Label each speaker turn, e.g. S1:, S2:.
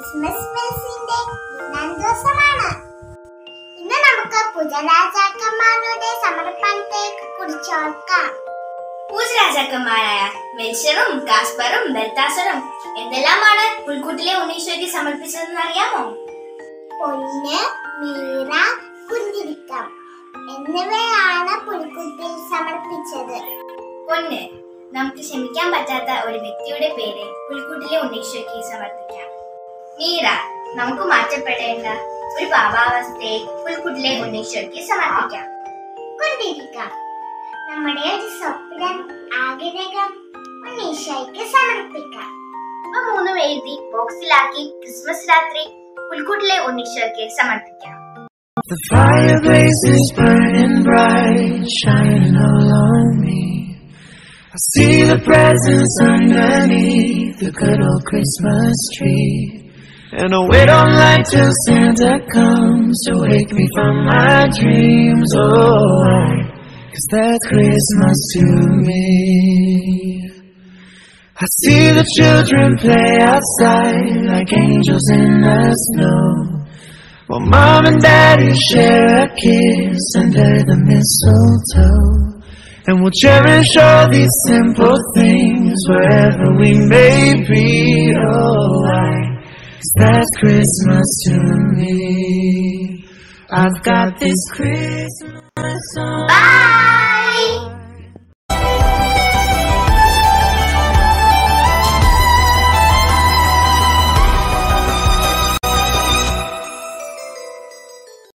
S1: Christmas ബെൽസിന്റെ മൂന്നാം ദിവസമാണ് ഇന്ന് നമുക്ക് പുജരാജാക്കന്മാരുടെ സമർപ്പണത്തെ കുറിച്ച് ഓർക്കാം.
S2: പൂജരാജാക്കന്മാരായ മെൽഷറും കാസ്പറും ബെൽത്താസറും എന്തെല്ലാമാണ് പുൽക്കൂട്ടിലെ ഉണ്ണീശ്വരിക്ക് സമർപ്പിച്ചതെന്ന് അറിയാമോ?
S1: പൊന്ന് മീറ കുന്തിരിക്കം എന്നിവയാണ് പുൽക്കുട്ടിൽ സമർപ്പിച്ചത്.
S2: പൊന്ന് നമുക്ക് ക്ഷമിക്കാൻ പറ്റാത്ത ഒരു വ്യക്തിയുടെ പേര് പുൽക്കൂട്ടിലെ ഉണ്ണീശ്വരിക്ക് സമർപ്പിക്കാം. മീര നമുക്ക് മാറ്റപ്പെടേണ്ട ഒരു പാപാവസ്ഥയെ പുൽക്കുട്ടിലെ ഉണ്ണീശ്വരിക്ക് സമർപ്പിക്കാം
S1: കൊണ്ടിരിക്കാം നമ്മുടെ ഒരു സ്വപ്നം ആഗ്രഹം ഉണ്ണീശോയ്ക്ക് സമർപ്പിക്കാം
S2: ഇവ മൂന്നും എഴുതി ബോക്സിലാക്കി ക്രിസ്മസ് രാത്രി പുൽക്കൂട്ടിലെ ഉണ്ണീശ്വരിക്ക് സമർപ്പിക്കാം
S3: The fireplace is burning bright, shining all on me. I see the presents underneath the good old Christmas tree. And I wait all night till Santa comes to wake me from my dreams. Oh, why? Cause that's Christmas to me. I see the children play outside like angels in the snow. While mom and daddy share a kiss under the mistletoe. And we'll cherish all these simple things wherever we may be. Oh, that's Christmas to me. I've got this Christmas song.
S2: Bye!